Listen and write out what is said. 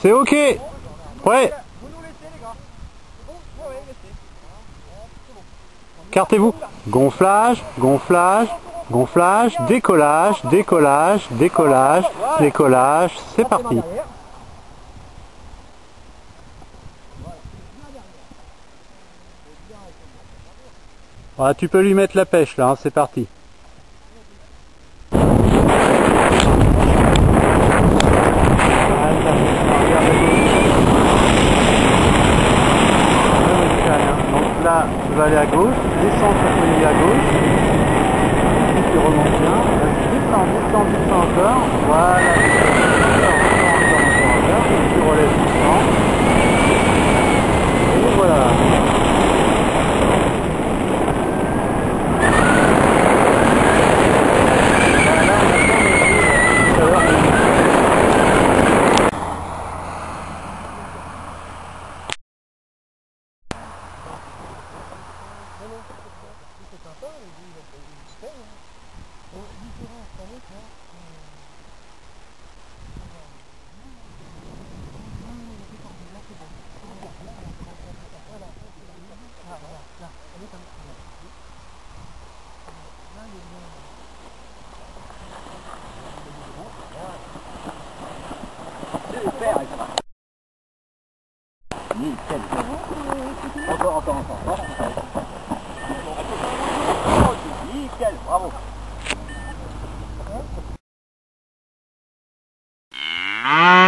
C'est ok Ouais. Cartez-vous. Gonflage, gonflage, gonflage, décollage, décollage, décollage, décollage. C'est parti. Ah, tu peux lui mettre la pêche là, hein, c'est parti. Là, tu vas aller à gauche, descends sur ton à gauche, puis tu remontes bien, descends, descends, descends encore, voilà, encore, encore, encore, encore, puis tu relèves doucement, et voilà. C'est sympa, gars, il a. Bon, différent, ça va, ça. Nickel. Encore, encore, encore. encore. Ah!